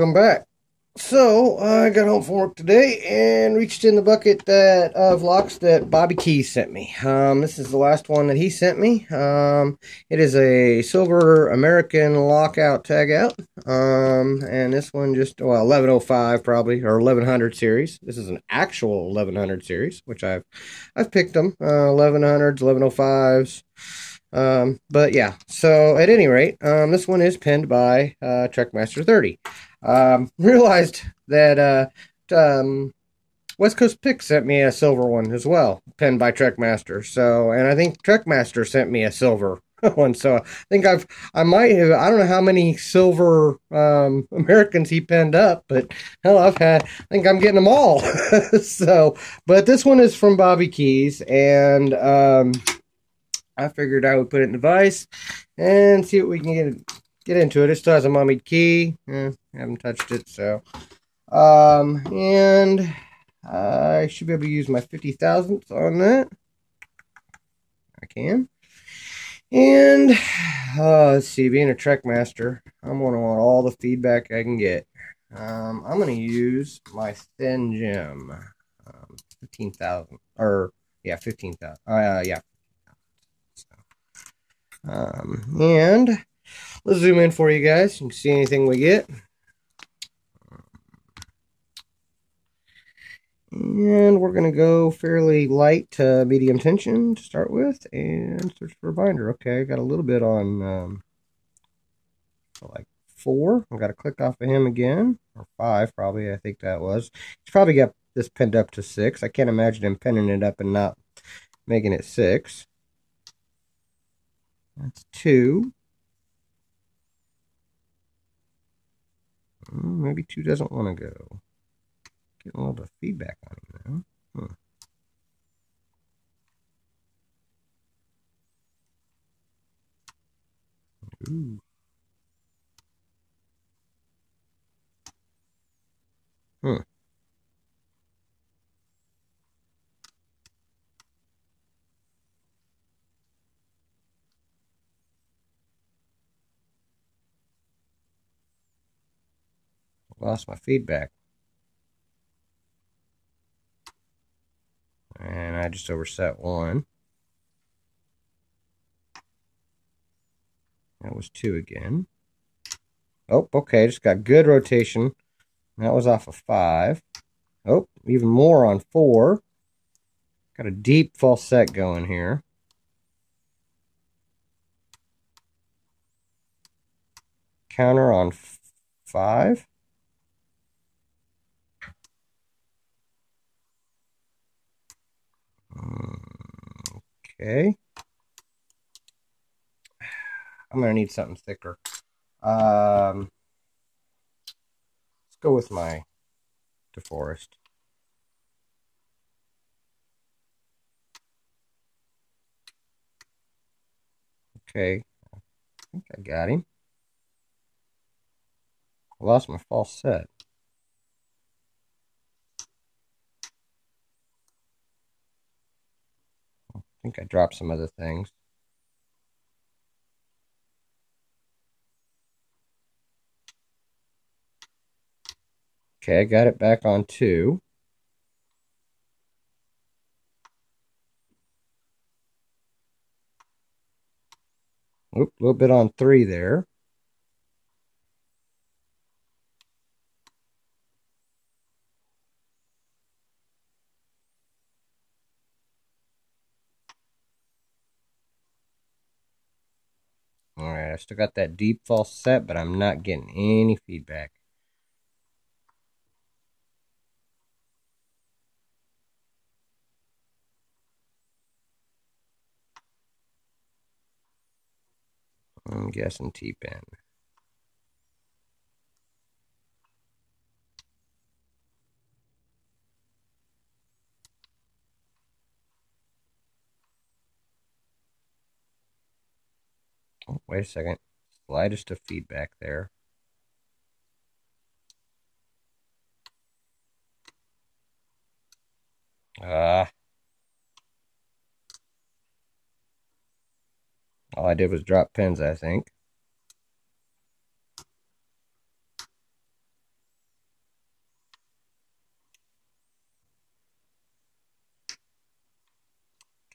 Welcome back. So, I got home from work today and reached in the bucket that of locks that Bobby Keyz sent me. Um, this is the last one that he sent me. Um, it is a silver American lockout tag out. Um, and this one just, well, 1105 probably, or 1100 series. This is an actual 1100 series, which I've, I've picked them. Uh, 1100s, 1105s. Um, but yeah, so at any rate, um, this one is pinned by uh, Trekmaster 30. Um, realized that uh, um, West Coast Pick sent me a silver one as well, pinned by Trekmaster. So, and I think Trekmaster sent me a silver one. So I think I've, I might have, I don't know how many silver um, Americans he pinned up, but hell, I've had, I think I'm getting them all. so, but this one is from Bobby Keyz, and um, I figured I would put it in the vise and see what we can get get into it. It still has a mummied key. Eh, haven't touched it, so. Um, and I should be able to use my 50 thousandths on that. I can. And, uh, let's see, being a Trekmaster, I'm going to want all the feedback I can get. Um, I'm going to use my thin gem. Um, 15,000, or, yeah, 15,000. Uh, yeah. So, um, and Let's zoom in for you guys. You see anything we get. And we're going to go fairly light to medium tension to start with and search for a binder. Okay, I got a little bit on um, like four. I got to click off of him again, or five probably, I think that was. He's probably got this pinned up to six. I can't imagine him pinning it up and not making it six. That's two. Maybe two doesn't want to go. Getting a little bit of feedback on him now. Huh. Ooh. Lost my feedback. And I just overset one. That was two again. Oh, okay, just got good rotation. That was off of five. Oh, even more on four. Got a deep false set going here. Counter on five. Okay. I'm going to need something thicker. Um, let's go with my DeForest. Okay. I think I got him. I lost my false set. Think I dropped some other things. Okay, I got it back on two. Oop, a little bit on three there. Alright, I still got that deep false set, but I'm not getting any feedback. I'm guessing T-pin. Oh, wait a second. Slide us to feedback there. Ah. Uh, all I did was drop pins, I think.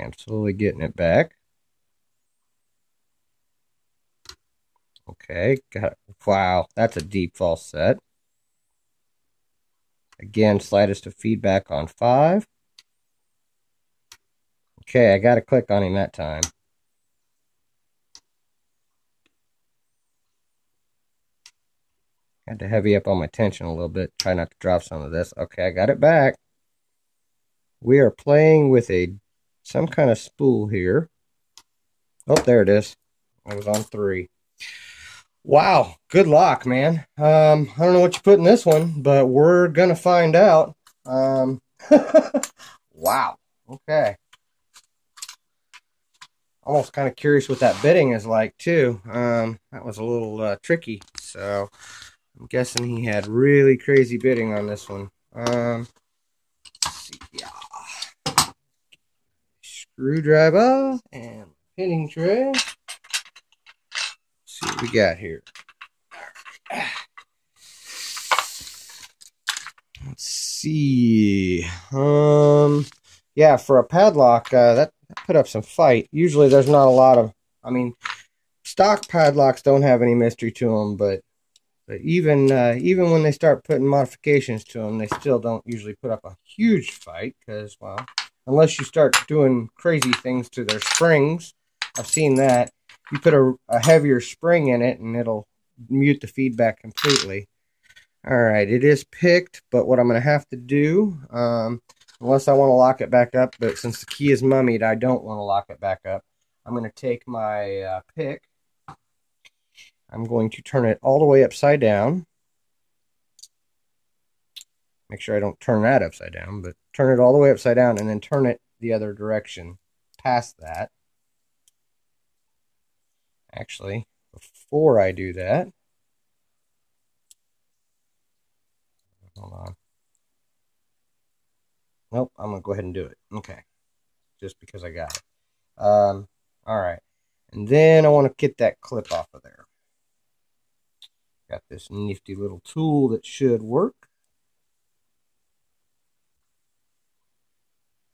I'm slowly getting it back. Okay, got it. Wow, that's a deep false set. Again, slightest of feedback on five. Okay, I got to click on him that time. Had to heavy up on my tension a little bit. Try not to drop some of this. Okay, I got it back. We are playing with a some kind of spool here. Oh, there it is. I was on three. Wow, good luck, man. Um, I don't know what you put in this one, but we're gonna find out. Um, wow. Okay. Almost kind of curious what that bitting is like too. Um, that was a little uh, tricky, so I'm guessing he had really crazy bitting on this one. Um. Screwdriver and pinning tray. We got here. Let's see. Um, yeah, for a padlock, uh, that put up some fight. Usually, there's not a lot of. I mean, stock padlocks don't have any mystery to them, but but even uh, even when they start putting modifications to them, they still don't usually put up a huge fight because, well, unless you start doing crazy things to their springs, I've seen that. You put a, a heavier spring in it, and it'll mute the feedback completely. All right, it is picked, but what I'm going to have to do, um, unless I want to lock it back up, but since the key is mummied, I don't want to lock it back up. I'm going to take my uh, pick I'm going to turn it all the way upside down. Make sure I don't turn that upside down, but turn it all the way upside down and then turn it the other direction past that. Actually, before I do that, hold on. Nope, I'm going to go ahead and do it. Okay. Just because I got it. Um, all right. And then I want to get that clip off of there. Got this nifty little tool that should work.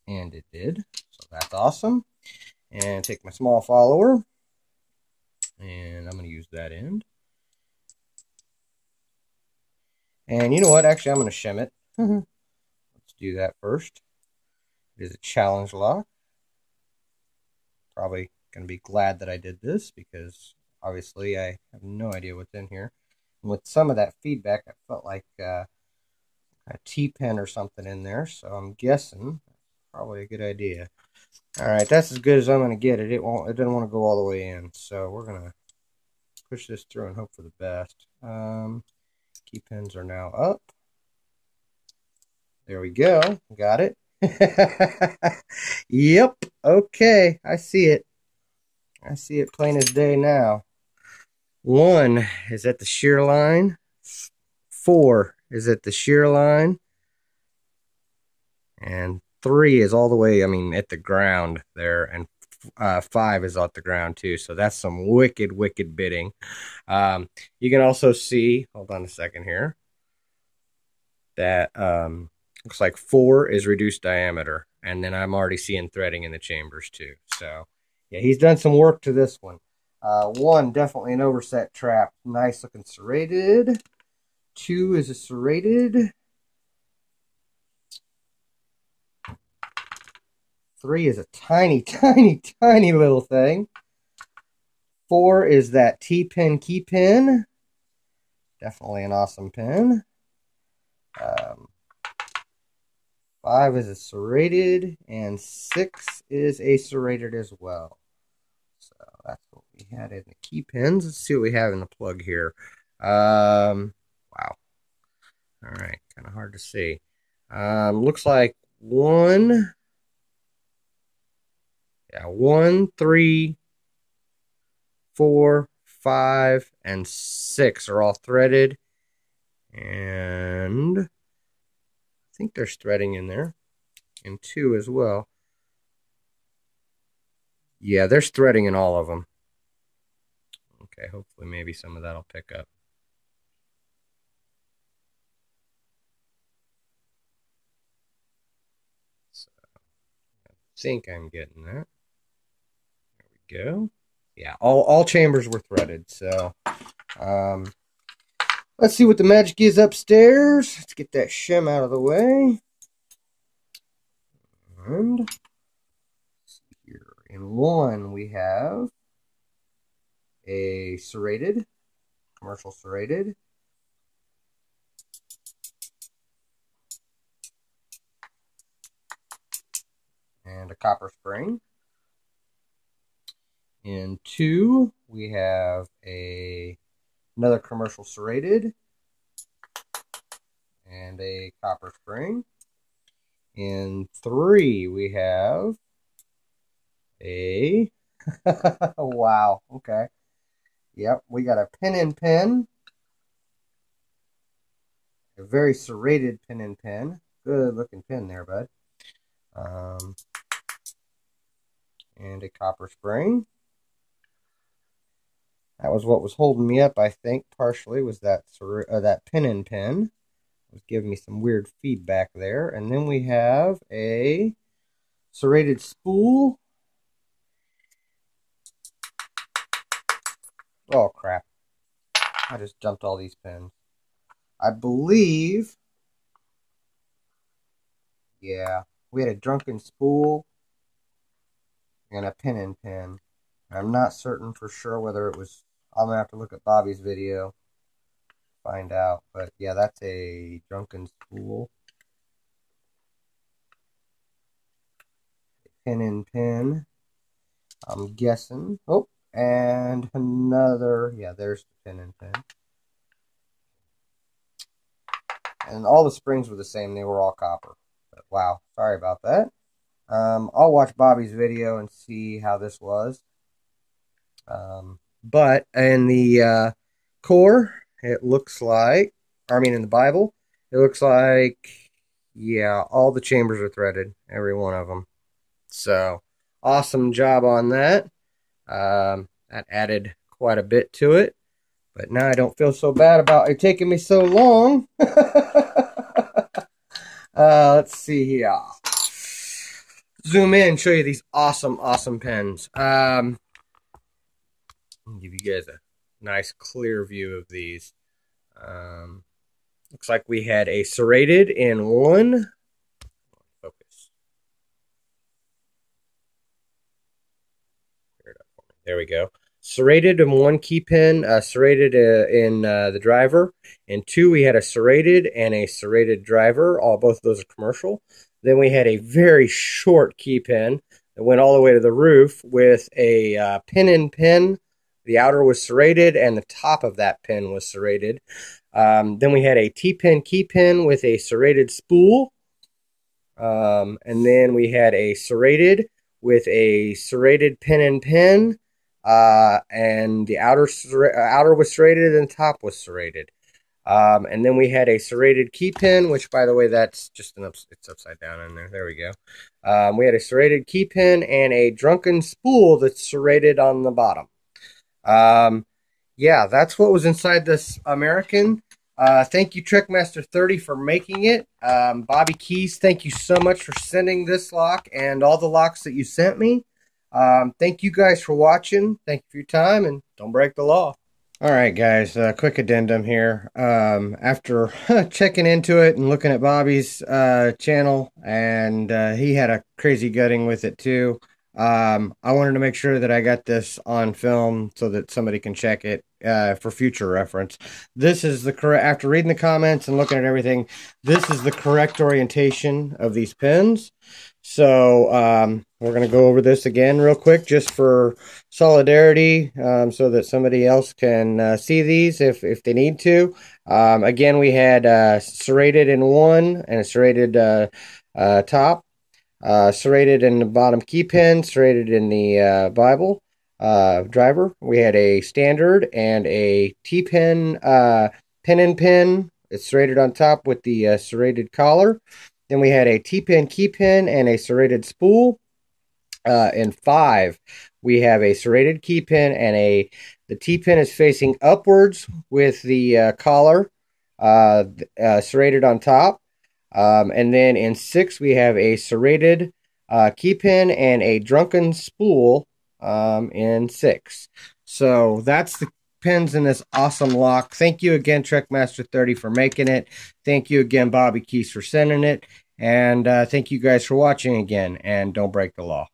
And it did. So that's awesome. And take my small follower. And I'm going to use that end. And you know what? Actually, I'm going to shim it. Let's do that first. It is a challenge lock. Probably going to be glad that I did this because obviously I have no idea what's in here with some of that feedback, I felt like uh, a T-pin or something in there. So I'm guessing probably a good idea. All right, that's as good as I'm going to get it. It won't. It doesn't want to go all the way in. So we're going to push this through and hope for the best. Um, key pins are now up. There we go. Got it. yep. Okay. I see it. I see it plain as day now. One is at the shear line. Four is at the shear line. And three is all the way, I mean, at the ground there. And uh, five is off the ground too. So that's some wicked, wicked bitting. Um, you can also see, hold on a second here, that um, looks like four is reduced diameter. And then I'm already seeing threading in the chambers too. So yeah, he's done some work to this one. Uh, one, definitely an overset trap. Nice looking serrated. Two is a serrated. Three is a tiny, tiny, tiny little thing. Four is that T-pin key pin. Definitely an awesome pin. Um, five is a serrated. And six is a serrated as well. So that's what we had in the key pins. Let's see what we have in the plug here. Um, wow. All right, kind of hard to see. Um, looks like one, yeah, one, three, four, five, and six are all threaded. And I think there's threading in there. And two as well. Yeah, there's threading in all of them. Okay, hopefully maybe some of that will pick up. So, I think I'm getting that. Go. Yeah, all, all chambers were threaded. So, um, let's see what the magic is upstairs. Let's get that shim out of the way. And here in one we have a serrated, commercial serrated. And a copper spring. In two, we have a another commercial serrated and a copper spring. In three, we have a wow. Okay. Yep, we got a pin and pin. A very serrated pin and pin. Good looking pin there, bud. Um, and a copper spring. That was what was holding me up, I think, partially, was that uh, that pin and pin. It was giving me some weird feedback there. And then we have a serrated spool Oh, crap. I just dumped all these pins. I believe... Yeah, we had a drunken spool and a pin and pin. I'm not certain for sure whether it was... I'm to have to look at Bobby's video find out. But yeah, that's a drunken spool. Pin and pin. I'm guessing. Oh, and another, yeah, there's the pin and pin. And all the springs were the same, they were all copper. But wow, sorry about that. Um, I'll watch Bobby's video and see how this was. Um, but in the uh, core, it looks like, I mean in the Bible, it looks like, yeah, all the chambers are threaded, every one of them. So, awesome job on that. Um, that added quite a bit to it. But now I don't feel so bad about it taking me so long. uh, let's see here. Zoom in, show you these awesome, awesome pens. Um, give you guys a nice clear view of these. Um, looks like we had a serrated in one Focus. There we go. Serrated in one key pin, uh, serrated uh, in uh, the driver. And two, we had a serrated and a serrated driver. All both of those are commercial. Then we had a very short key pin that went all the way to the roof with a uh, pin in pin. The outer was serrated and the top of that pin was serrated. Um, then we had a T pin key pin with a serrated spool. Um, and then we had a serrated with a serrated pin and pin uh, and the outer uh, outer was serrated and the top was serrated. Um, and then we had a serrated key pin, which, by the way, that's just an ups it's upside down in there. There we go. Um, we had a serrated key pin and a drunken spool that's serrated on the bottom. Um, yeah, that's what was inside this American. Uh, thank you, Trekmaster 30, for making it. Um, Bobby Keyz, thank you so much for sending this lock and all the locks that you sent me. Um, thank you guys for watching. Thank you for your time, and don't break the law. All right, guys, uh, quick addendum here. Um, after checking into it and looking at Bobby's uh, channel, and uh, he had a crazy gutting with it too. Um, I wanted to make sure that I got this on film so that somebody can check it uh, for future reference. This is the correct, after reading the comments and looking at everything, this is the correct orientation of these pins. So um, we're going to go over this again real quick just for solidarity um, so that somebody else can uh, see these if, if they need to. Um, again, we had uh, serrated in one and a serrated uh, uh top, uh, serrated in the bottom key pin, serrated in the uh, Bible driver. We had a standard and a T-pin pin and pin. It's serrated on top with the serrated collar. Then we had a T-pin key pin and a serrated spool. Uh, and five, we have a serrated key pin and a the T-pin is facing upwards with the uh, collar uh, uh, serrated on top. Um, and then in six, we have a serrated uh, key pin and a drunken spool um, in six. So that's the pins in this awesome lock. Thank you again, Trekmaster 30 for making it. Thank you again, Bobby Keyz for sending it. And uh, thank you guys for watching again. And don't break the law.